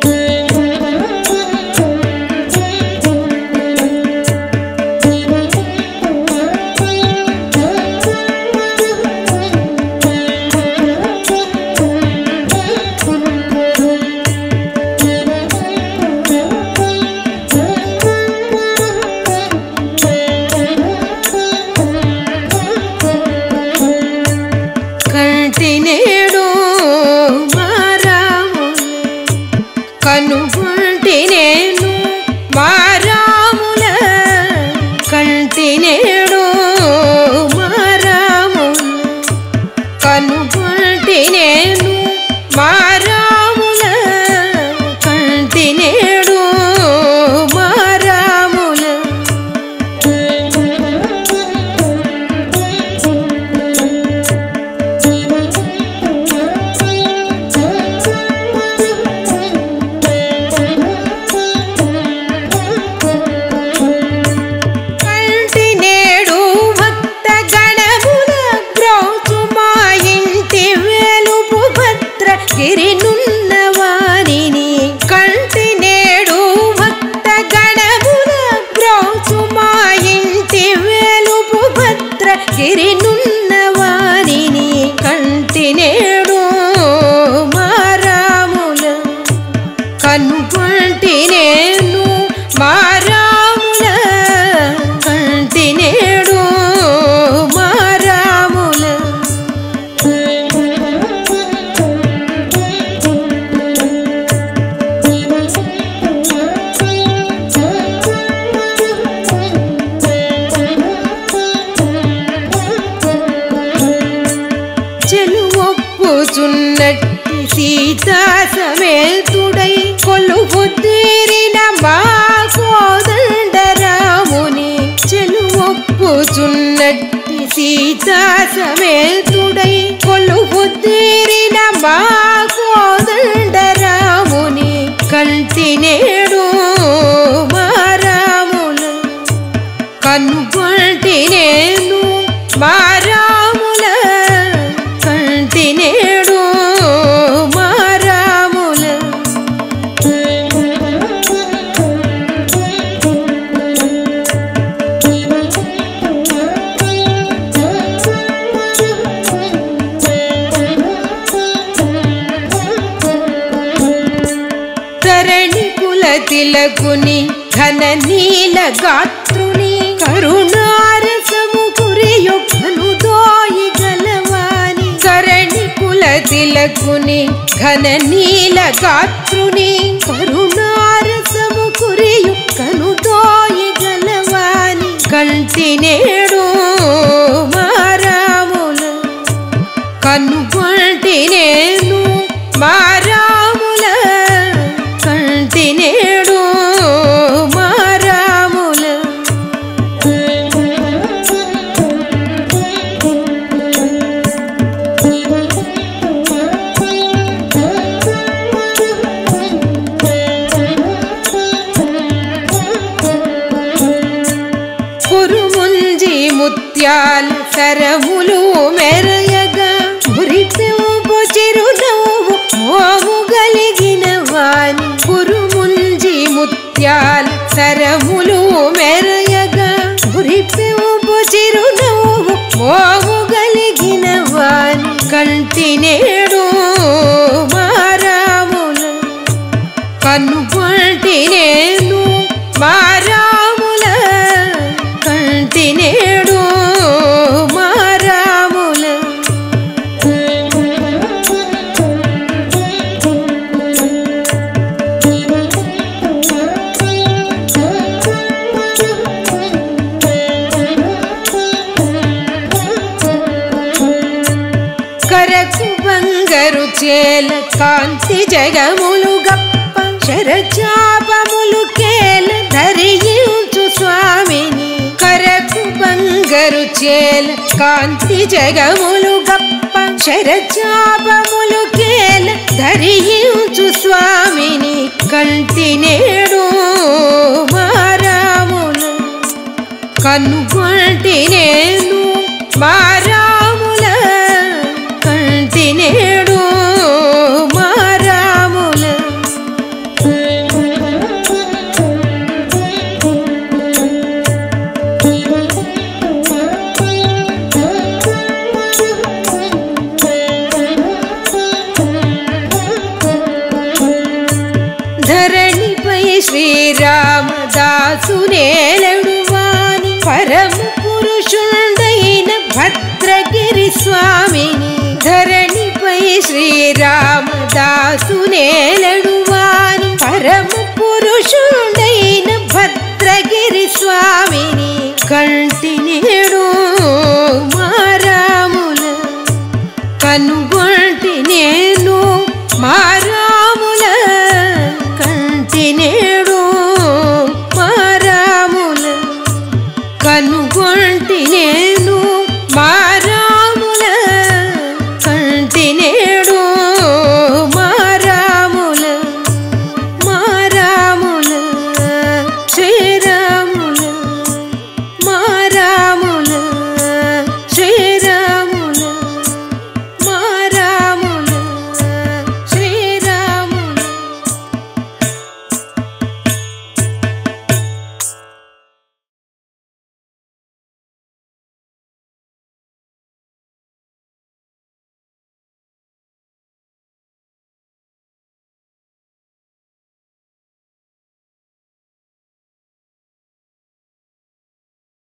కంటి కుల ఘన నీల గాత్రుని కరుణారసము కురియొక్కను దోయి గలవాని కరణి కుల తిలకుని ఘన నీల గాత్రుని కరుణారసము కురియొక్కను దోయి గలవాని కంటినే ముత్యాల మెరయగా మురిపెంపు చిరునవ్వు మోము గలిగిన వాణి కురుముంజి ముత్యాల సరములు మెరయగా మురిపెంపు చిరునవ్వు మోము గలిగిన వాణి కంటినే చేల కాంతి జగములు గప్ప శరచాపములు కేల ధరించు స్వామిని. కరకు బంగరు చేల కాంతి జగములు గప్ప శరచాపములు కేల ధరించు స్వామిని. కంటి నేడు మారాములు కనుగొంటి ുരേലും പരം ഭദ്രഗിരി സ്വാമിനി ധരണി പൈ ശ്രീരാമദാസുനേലും പരം പുരുഷുണ്ടയിന ഭദ്രഗിരി സ്വാമിനി കണ്ടിനേടു മാരാമുല കനു